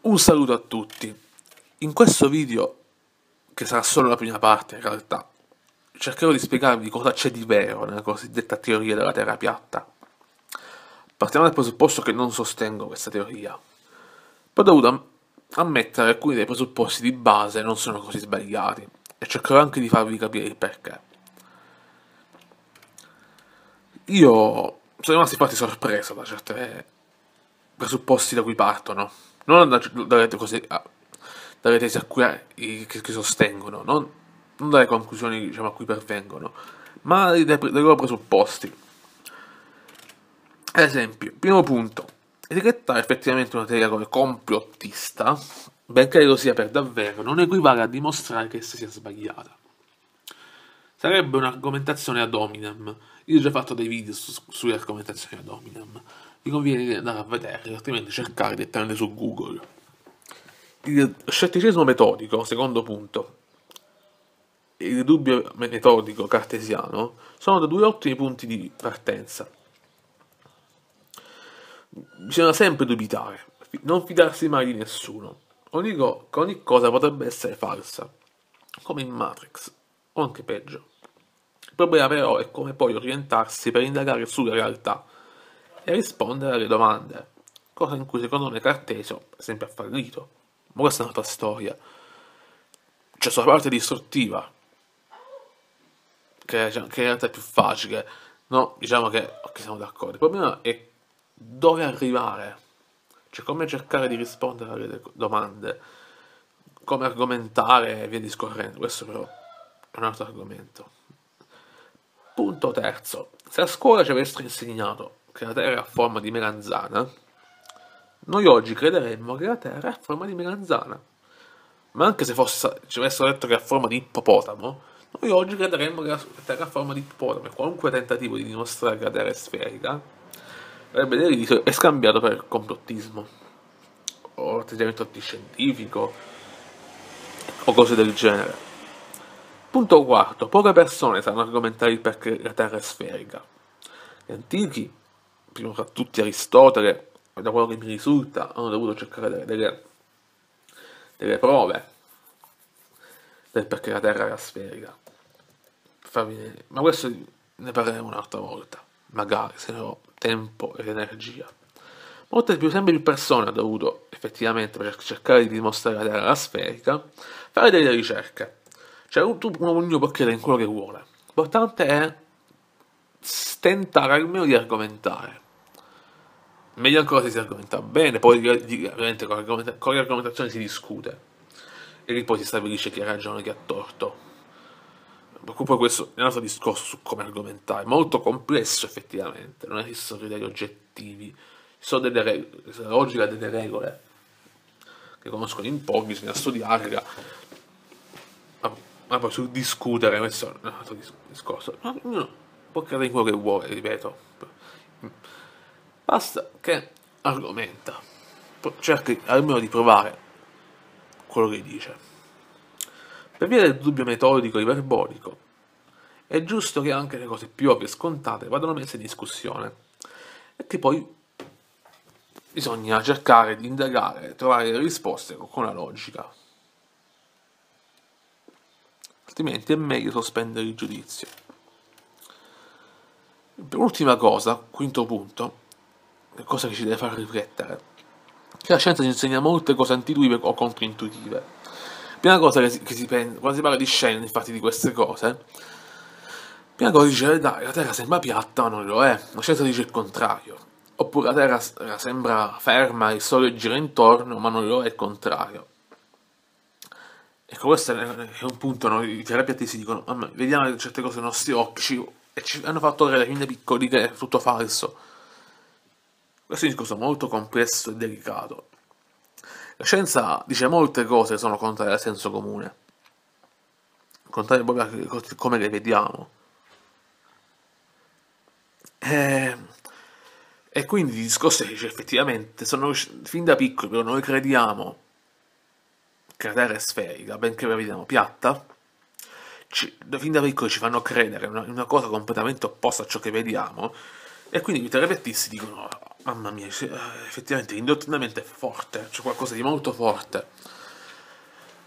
Un saluto a tutti. In questo video, che sarà solo la prima parte in realtà, cercherò di spiegarvi cosa c'è di vero nella cosiddetta teoria della Terra piatta. Partiamo dal presupposto che non sostengo questa teoria. Poi ho dovuto ammettere che alcuni dei presupposti di base non sono così sbagliati e cercherò anche di farvi capire il perché. Io sono rimasto infatti sorpreso da certi presupposti da cui partono non dalle, cose, dalle tesi a cui, che, che sostengono, non, non, dalle conclusioni diciamo, a cui pervengono, ma dai, dai loro presupposti. Ad esempio, primo punto, etichettare effettivamente una teoria come complottista, benché lo sia per davvero, non equivale a dimostrare che essa sia sbagliata. Sarebbe un'argomentazione ad hominem. Io ho già fatto dei video su, sulle argomentazioni ad hominem vi conviene andare a vedere, altrimenti cercare direttamente su Google. Il scetticismo metodico, secondo punto, e il dubbio metodico cartesiano sono due ottimi punti di partenza. Bisogna sempre dubitare, non fidarsi mai di nessuno. Ogni, ogni cosa potrebbe essere falsa, come in Matrix, o anche peggio. Il problema però è come poi orientarsi per indagare sulla realtà e rispondere alle domande, cosa in cui secondo me Cartesio, esempio, ha fallito. Ma questa è un'altra storia. C'è sua parte distruttiva, che, che in realtà è più facile. No, diciamo che ok, siamo d'accordo. Il problema è dove arrivare, cioè come cercare di rispondere alle domande, come argomentare e via discorrendo. Questo però è un altro argomento. Punto terzo. Se a scuola ci avessero insegnato che la Terra è a forma di melanzana, noi oggi crederemmo che la Terra è a forma di melanzana. Ma anche se fosse, ci avessero detto che è a forma di ippopotamo, noi oggi crederemmo che la Terra è a forma di ippopotamo e qualunque tentativo di dimostrare che la Terra è sferica avrebbe deriso e scambiato per complottismo o atteggiamento antiscientifico o cose del genere. Punto quarto, poche persone sanno argomentare il perché la Terra è sferica. Gli antichi prima fra tutti Aristotele, da quello che mi risulta, hanno dovuto cercare delle, delle, delle prove del perché la Terra era sferica. Ma questo ne parleremo un'altra volta, magari se ne ho tempo ed energia. Molte più, sempre più persone hanno dovuto effettivamente per cercare di dimostrare la Terra era sferica, fare delle ricerche. Cioè, uno ognuno può credere in quello che vuole. L'importante è tentare almeno di argomentare. Meglio ancora se si argomenta bene, poi ovviamente con, con le argomentazioni si discute. E lì poi si stabilisce chi ha ragione e chi ha torto. Poi questo è un altro discorso su come argomentare, molto complesso effettivamente, non esistono criteri oggettivi, ci sono delle regole, la logica delle regole che conoscono in pochi, bisogna studiarla, ma, ma poi sul discutere, questo è un altro discorso, ma ognuno può in quello che vuole, ripeto Basta che argomenta, cerchi almeno di provare quello che dice. Per via del dubbio metodico e iperbolico, è giusto che anche le cose più ovvie e scontate vadano messe in discussione e che poi bisogna cercare di indagare, trovare le risposte con la logica. Altrimenti è meglio sospendere il giudizio. Ultima cosa, quinto punto, cosa che ci deve far riflettere. Che la scienza ci insegna molte cose antiduive o controintuitive. Prima cosa che si, che si pensa, quando si parla di scienza, infatti, di queste cose, prima cosa dice, dai, la Terra sembra piatta, ma non lo è. La scienza dice il contrario. Oppure la Terra sembra ferma, il Sole gira intorno, ma non lo è il contrario. Ecco, questo è un punto, no? i terapeutisti dicono, vediamo certe cose ai nostri occhi, e ci hanno fatto credere fin da piccoli che è tutto falso. Questo è un discorso molto complesso e delicato. La scienza dice molte cose che sono contrarie al senso comune, contrarie proprio a come le vediamo. E, e quindi il discorso dice effettivamente, sono, fin da piccoli però noi crediamo che la Terra è sferica, benché la vediamo piatta, ci, fin da piccoli ci fanno credere in una, una cosa completamente opposta a ciò che vediamo, e quindi i terapettisti dicono mamma mia, effettivamente l'indottrinamento è forte, c'è qualcosa di molto forte.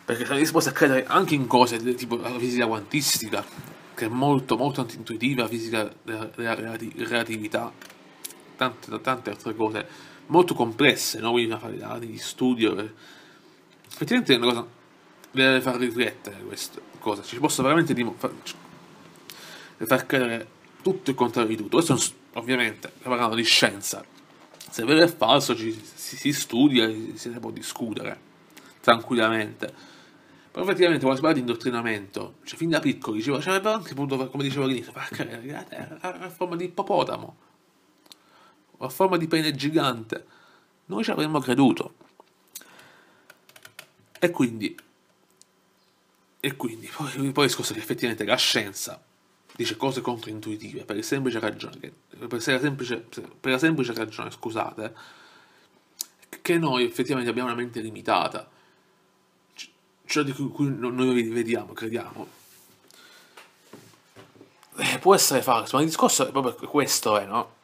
Perché siamo disposti a credere anche in cose tipo la fisica quantistica, che è molto, molto antintuitiva, la fisica della relatività, tante, tante altre cose molto complesse, no? Quindi fare anni di studio. Effettivamente è una cosa deve far riflettere questa cosa. Ci posso veramente far, far credere tutto il contrario di tutto. Questo ovviamente parlando di scienza. Se è vero o falso ci, si, si, studia si ne può discutere tranquillamente. Però effettivamente quando si parla di indottrinamento, cioè fin da piccoli cioè, avrebbero anche potuto, come dicevo all'inizio, far credere che la Terra ha forma di ippopotamo, o forma di pene gigante. Noi ci avremmo creduto. E quindi, e quindi poi, poi il discorso che effettivamente la scienza dice cose controintuitive per, ragione, per, semplice, per la semplice ragione, scusate, che noi effettivamente abbiamo una mente limitata, ciò di cui noi vediamo, crediamo, eh, può essere falso, ma il discorso è proprio questo, è, no?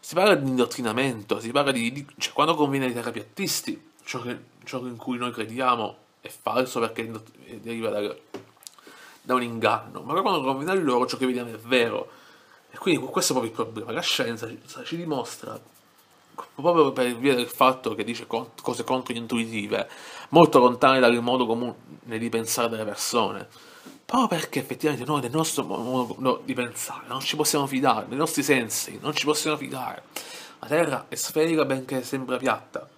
Si parla di indottrinamento, si parla di... di cioè, quando conviene ai terapiattisti, ciò, ciò in cui noi crediamo è falso perché deriva da, da un inganno, ma quando conviene loro ciò che vediamo è vero. E quindi questo è proprio il problema. La scienza ci dimostra, proprio per via del fatto che dice cose controintuitive, molto lontane dal modo comune di pensare delle persone Proprio perché effettivamente noi del nostro modo di pensare non ci possiamo fidare, dei nostri sensi non ci possiamo fidare. La Terra è sferica benché sembra piatta.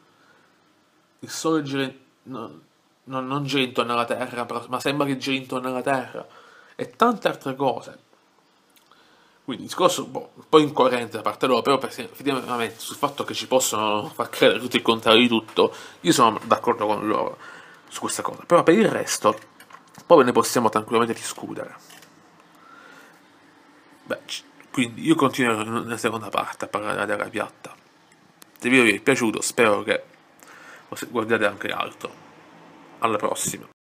Il Sole gira, no, no, non gira intorno alla Terra, ma sembra che gira intorno alla Terra. E tante altre cose. Quindi il discorso boh, un po' incoerente da parte loro, però effettivamente sul fatto che ci possono far credere tutto il contrario di tutto, io sono d'accordo con loro su questa cosa. Però per il resto poi ne possiamo tranquillamente discutere. Beh, quindi io continuerò nella seconda parte a parlare della terra piatta. Se vi è piaciuto, spero che guardiate anche altro. Alla prossima.